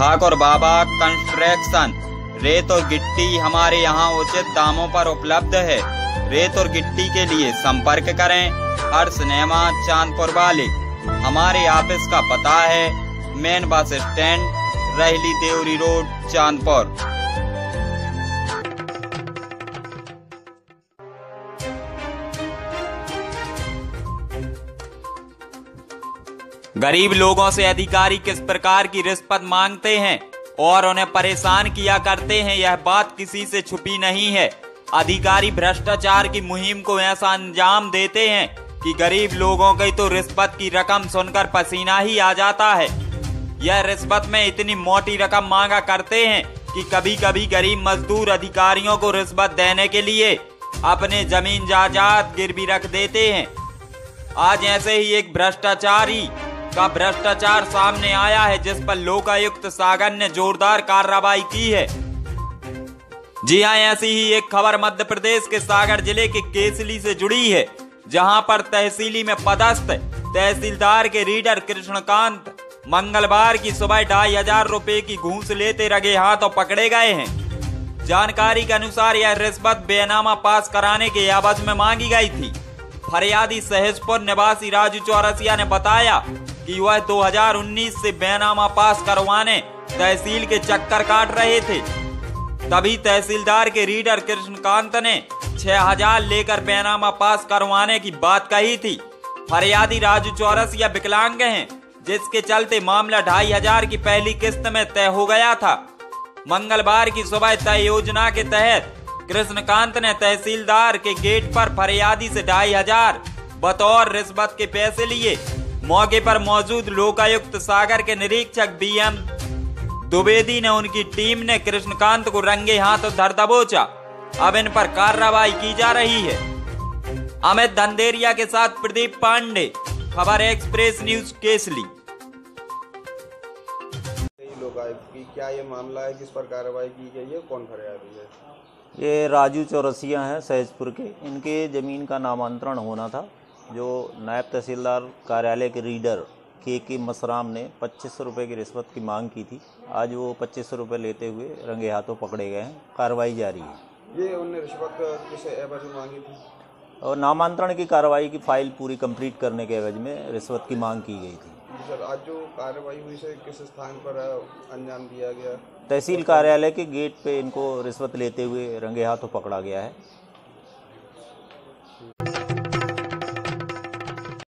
ठाकुर बाबा construction. रेत और गिट्टी हमारे यहाँ उचित दामों पर उपलब्ध है। रेत और गिट्टी के लिए संपर्क करें हर सिनेमा चांदपुर वाले। हमारे ऑफ़िस का पता है, मेन बस स्टैंड रहली देवरी रोड, चांदपुर। गरीब लोगों से अधिकारी किस प्रकार की रिश्वत मांगते हैं और उन्हें परेशान किया करते हैं, यह बात किसी से छुपी नहीं है। अधिकारी भ्रष्टाचार की मुहिम को ऐसा अंजाम देते हैं कि गरीब लोगों की तो रिश्वत की रकम सुनकर पसीना ही आ जाता है। यह रिश्वत में इतनी मोटी रकम मांगा करते हैं कि कभी कभी गरीब मजदूर अधिकारियों को रिश्वत देने के लिए अपने ज़मीन जायदाद गिरवी रख देते हैं। आज ऐसे ही एक भ्रष्टाचारी का भ्रष्टाचार सामने आया है, जिस पर लोकायुक्त सागर ने जोरदार कार्रवाई की है। जी हाँ ऐसी ही एक खबर मध्य प्रदेश के सागर ज़िले के केसली से जुड़ी है, जहाँ पर तहसीली में पदस्थ तहसीलदार के रीडर कृष्णकांत मंगलवार की सुबह ढाई हज़ार रूपए की घूस लेते रगे हाथों पकड़े गए हैं। जानकारी के अनुसार यह रिश्वत बेनामा पास कराने के आवाज़ में मांगी गई थी। फरियादी सहजपुर निवासी राजू चौरसिया ने बताया कि वह 2019 से बेनामा पास करवाने तहसील के चक्कर काट रहे थे। तभी तहसीलदार के रीडर कृष्णकांत ने छह हज़ार लेकर बेनामा पास करवाने की बात कही थी। फरियादी राजू चौरसिया विकलांग हैं, जिसके चलते मामला ढाई हज़ार की पहली किस्त में तय हो गया था। मंगलवार की सुबह तय योजना के तहत कृष्णकांत ने तहसीलदार के गेट पर फरियादी से ढाई हज़ार, बतौर रिश्वत के पैसे लिए। मौके पर मौजूद लोकायुक्त सागर के निरीक्षक बी एम द्विवेदी ने उनकी टीम ने कृष्णकांत को रंगे हाथ धर दबोचा अब इन पर कार्रवाई की जा रही है। अमित धंधेरिया के साथ प्रदीप पांडे, खबर एक्सप्रेस न्यूज़ केसली। लोकायुक्त की क्या ये मामला है? किस पर कार्रवाई की गई है? कौन फरियादी है? ये राजू चौरसिया हैं सहजपुर के। इनके ज़मीन का नामांतरण होना था जो नायब तहसीलदार कार्यालय के रीडर के के मसराम ने पच्चीस सौ रुपये की रिश्वत की मांग की थी। आज वो पच्चीस सौ रुपये लेते हुए रंगे हाथों पकड़े गए हैं। कार्रवाई जारी है। ये उनने रिश्वत किस एवज में मांगी थी? और नामांतरण की कार्रवाई की फ़ाइल पूरी कंप्लीट करने के एवज में रिश्वत की मांग की गई थी। जी सर, आज जो कार्रवाई हुई से किस स्थान पर अंजाम दिया गया? तहसील कार्यालय के गेट पे इनको रिश्वत लेते हुए रंगे हाथों पकड़ा गया है।